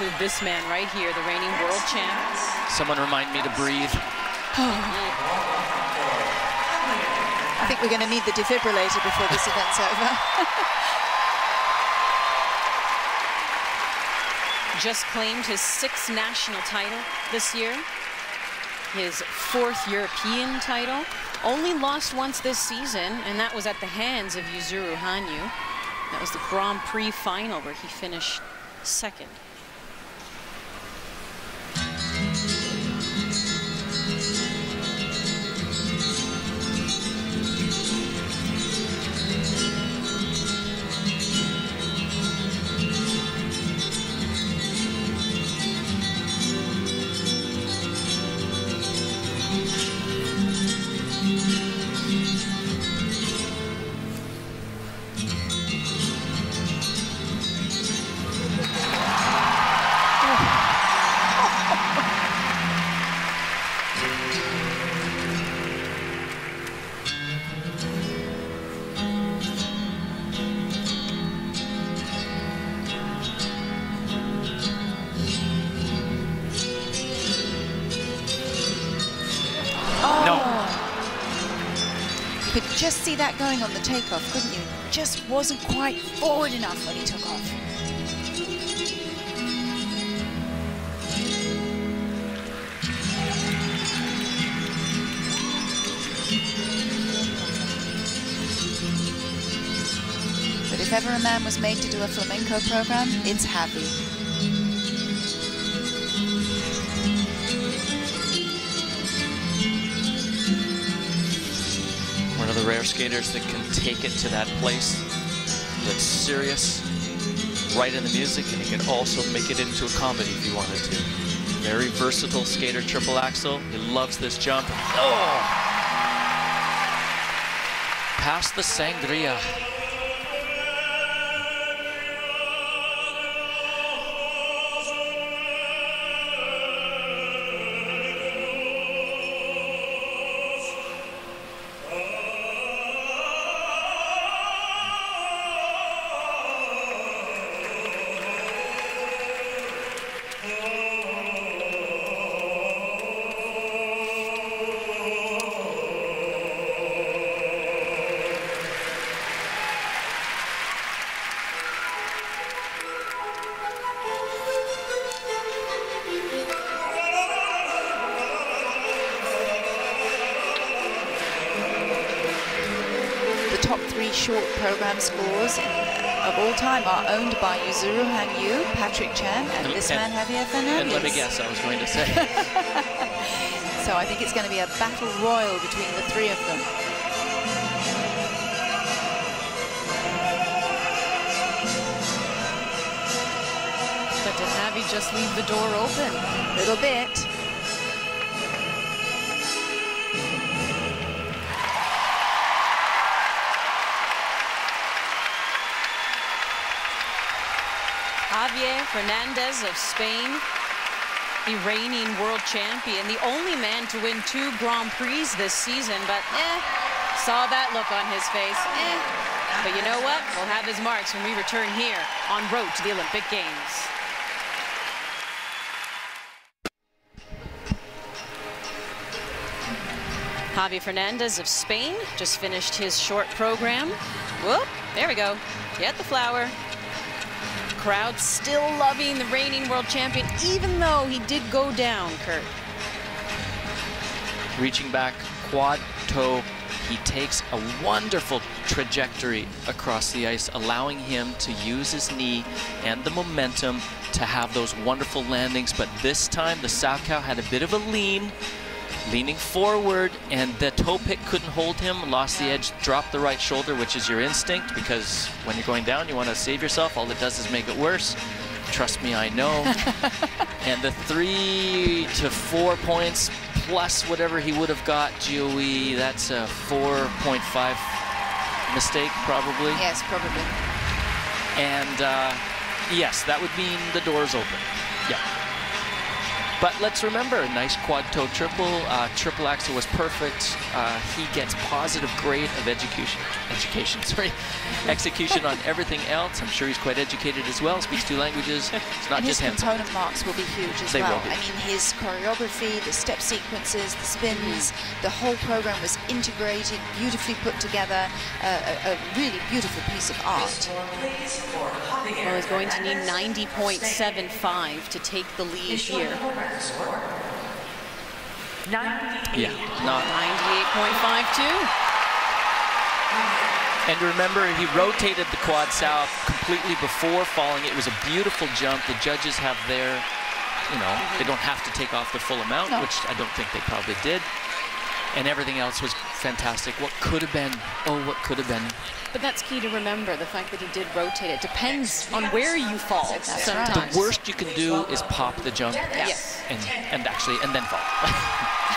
include this man right here, the reigning world champ. Someone remind me to breathe. I think we're going to need the defibrillator before this event's over. Just claimed his sixth national title this year, his fourth European title. Only lost once this season, and that was at the hands of Yuzuru Hanyu. That was the Grand Prix final where he finished second. Mm-hmm. You could just see that going on the takeoff, couldn't you? Just wasn't quite forward enough when he took off. But if ever a man was made to do a flamenco program, it's Javi. Rare skaters that can take it to that place that's serious, right in the music, and he can also make it into a comedy if he wanted to. Very versatile skater, triple axel. He loves this jump. Oh! Past the sangria. Three short program scores of all time are owned by Yuzuru Hanyu, Patrick Chan, and And- this man Javier Fernandez. And let me guess, I was going to say. So I think it's going to be a battle royal between the three of them. But did Javi just leave the door open? A little bit. Javier Fernandez of Spain, the reigning world champion, the only man to win two Grand Prix this season, but eh, saw that look on his face. Eh. But you know what? We'll have his marks when we return here on road to the Olympic Games. Javi Fernandez of Spain just finished his short program. Whoop, there we go. Get the flower. Crowd still loving the reigning world champion, even though he did go down, Kurt. reaching back, quad toe. He takes a wonderful trajectory across the ice, allowing him to use his knee and the momentum to have those wonderful landings. But this time, the Salchow had a bit of a lean, leaning forward, and the toe pick couldn't hold him, lost the edge, dropped the right shoulder, which is your instinct, because when you're going down, you want to save yourself. All it does is make it worse. Trust me, I know. and the three to four points plus whatever he would have got, GOE, that's a 4.5 mistake, probably. Yes, probably. And uh, yes, that would mean the door's open. Yeah. But let's remember, a nice quad toe triple. Uh, triple axel was perfect. Uh, he gets positive grade of education, education, sorry, execution on everything else. I'm sure he's quite educated as well. Speaks two languages. It's not and just his handsome. component marks will be huge as They well. will be. I mean, his choreography, the step sequences, the spins, the whole program was integrated, beautifully put together, uh, a, a really beautiful piece of art. Well, he's going to need 90.75 to take the lead here. Yeah, not 98.52. And remember, he rotated the quad south completely before falling. It was a beautiful jump. The judges have their, you know, they don't have to take off the full amount, No. which I don't think they probably did. And everything else was fantastic. What could have been? Oh, what could have been? But that's key to remember, the fact that he did rotate. It depends on where you fall That's sometimes. The worst you can do is pop the jump Yes. and, and actually, and then fall.